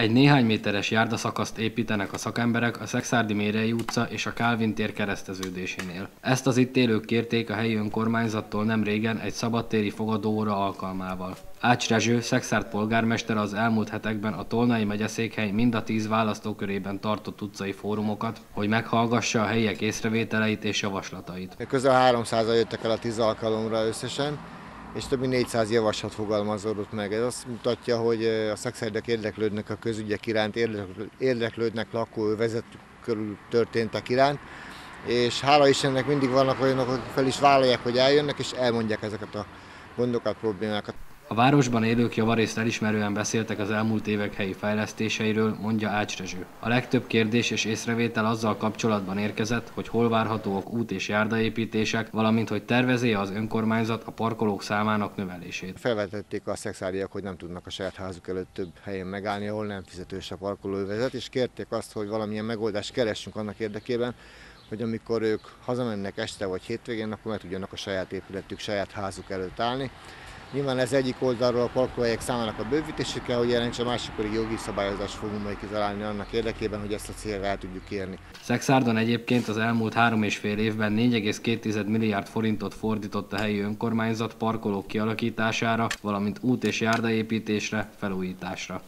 Egy néhány méteres járdaszakaszt építenek a szakemberek a Szexárdi Mérei utca és a Kálvin tér kereszteződésénél. Ezt az itt élők kérték a helyi önkormányzattól nem régen egy szabadtéri fogadóóra alkalmával. Ács Rezső, Szexárd polgármester az elmúlt hetekben a Tolnai megyeszékhely mind a tíz választókörében tartott utcai fórumokat, hogy meghallgassa a helyiek észrevételeit és javaslatait. Közel 300-al jöttek el a 10 alkalomra összesen, és több mint 400 javaslat fogalmazódott meg. Ez azt mutatja, hogy a szakszerűek érdeklődnek a közügyek iránt, érdeklődnek lakóövezet körül történtek iránt, és hála Istennek mindig vannak olyanok, akik fel is vállalják, hogy eljönnek, és elmondják ezeket a gondokat, problémákat. A városban élők javarészt elismerően beszéltek az elmúlt évek helyi fejlesztéseiről, mondja Ács Rezső. A legtöbb kérdés és észrevétel azzal kapcsolatban érkezett, hogy hol várhatóak út- és járdaépítések, valamint hogy tervezé az önkormányzat a parkolók számának növelését. Felvetették a szexáriak, hogy nem tudnak a saját házuk előtt több helyen megállni, ahol nem fizetős a parkolóvezet, és kérték azt, hogy valamilyen megoldást keressünk annak érdekében, hogy amikor ők hazamennek este vagy hétvégén, akkor meg tudjanak a saját épületük, saját házuk előtt állni. Nyilván ez egyik oldalról a parkolóhelyek számának a bővítése kell, hogy jelentse, a másik pedig jogi szabályozást fogunk majd kitalálni annak érdekében, hogy ezt a célra el tudjuk érni. Szexárdon egyébként az elmúlt három és fél évben 4,2 milliárd forintot fordított a helyi önkormányzat parkolók kialakítására, valamint út- és járdaépítésre, felújításra.